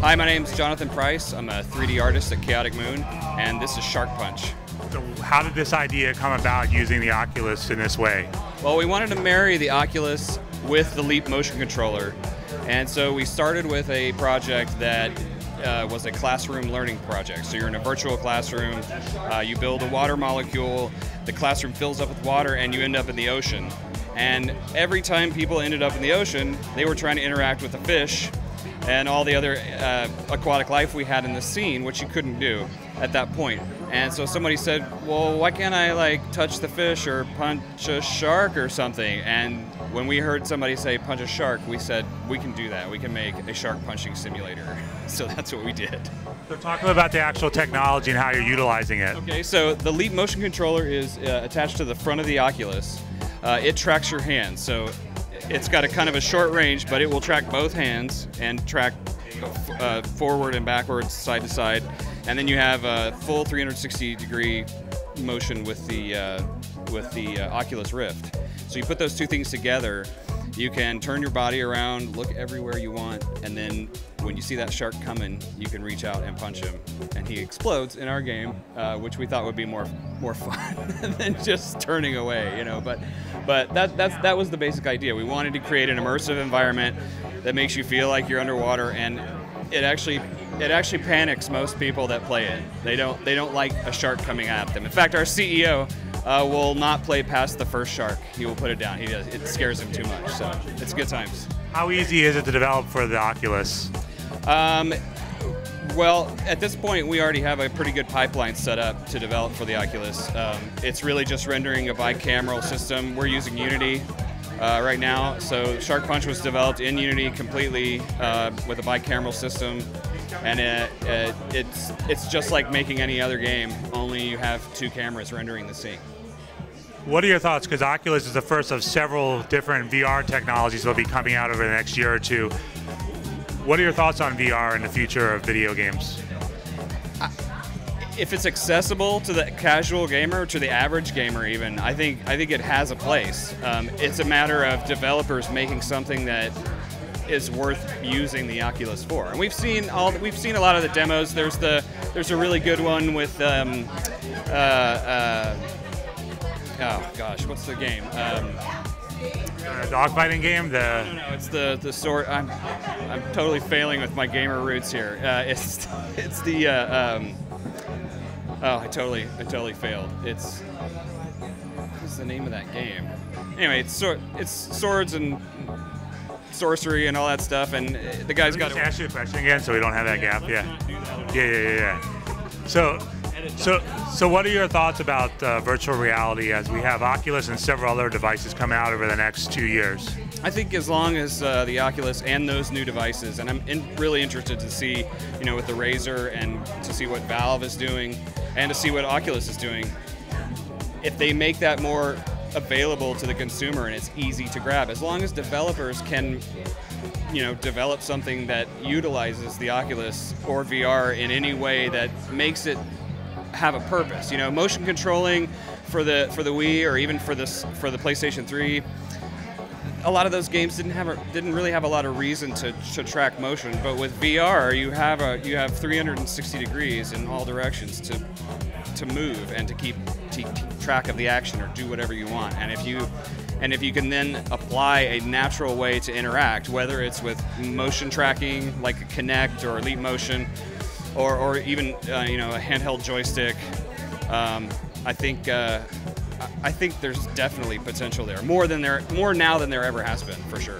Hi, my name is Jonathan Price. I'm a 3D artist at Chaotic Moon, and this is Shark Punch. So how did this idea come about using the Oculus in this way? Well, we wanted to marry the Oculus with the Leap motion controller, and so we started with a project that uh, was a classroom learning project. So you're in a virtual classroom, uh, you build a water molecule, the classroom fills up with water, and you end up in the ocean. And every time people ended up in the ocean, they were trying to interact with the fish and all the other uh, aquatic life we had in the scene, which you couldn't do at that point. And so somebody said, "Well, why can't I like touch the fish or punch a shark or something?" And when we heard somebody say punch a shark, we said we can do that. We can make a shark punching simulator. So that's what we did. So talk about the actual technology and how you're utilizing it. Okay, so the Leap motion controller is uh, attached to the front of the Oculus. Uh, it tracks your hands, so it's got a kind of a short range, but it will track both hands and track uh, forward and backwards, side to side, and then you have a full 360 degree motion with the uh, with the uh, Oculus Rift. So you put those two things together, you can turn your body around, look everywhere you want, and then when you see that shark coming, you can reach out and punch him, and he explodes in our game, uh, which we thought would be more more fun than just turning away, you know. But but that that's that was the basic idea. We wanted to create an immersive environment that makes you feel like you're underwater, and it actually it actually panics most people that play it. They don't they don't like a shark coming at them. In fact, our CEO uh, will not play past the first shark. He will put it down. He does. It scares him too much. So it's good times. How easy is it to develop for the Oculus? Um, well, at this point, we already have a pretty good pipeline set up to develop for the Oculus. Um, it's really just rendering a bicameral system. We're using Unity uh, right now. So Shark Punch was developed in Unity completely uh, with a bicameral system, and it, it, it's it's just like making any other game. Only you have two cameras rendering the scene. What are your thoughts? Because Oculus is the first of several different VR technologies that will be coming out over the next year or two. What are your thoughts on VR and the future of video games? If it's accessible to the casual gamer, to the average gamer, even, I think I think it has a place. Um, it's a matter of developers making something that is worth using the Oculus for. And we've seen all we've seen a lot of the demos. There's the there's a really good one with um, uh, uh, oh gosh, what's the game? Um, dogfighting game. The no, no, it's the the sort. I'm I'm totally failing with my gamer roots here. Uh, it's it's the. Uh, um, oh, I totally I totally failed. It's what's the name of that game? Anyway, it's sort it's swords and sorcery and all that stuff, and the guy's got to ask you a question again, so we don't have that gap. Yeah. yeah, yeah, yeah, yeah. So so, so what are your thoughts about uh, virtual reality as we have Oculus and several other devices come out over the next two years? I think as long as uh, the Oculus and those new devices, and I'm in, really interested to see, you know, with the Razer and to see what Valve is doing, and to see what Oculus is doing. If they make that more available to the consumer and it's easy to grab, as long as developers can you know develop something that utilizes the Oculus or VR in any way that makes it have a purpose. You know, motion controlling for the for the Wii or even for this for the PlayStation 3 a lot of those games didn't have a, didn't really have a lot of reason to, to track motion, but with VR you have a you have 360 degrees in all directions to to move and to keep, to keep track of the action or do whatever you want. And if you and if you can then apply a natural way to interact, whether it's with motion tracking like a Kinect or Leap Motion, or, or even uh, you know a handheld joystick. Um, I think uh, I think there's definitely potential there, more than there more now than there ever has been, for sure.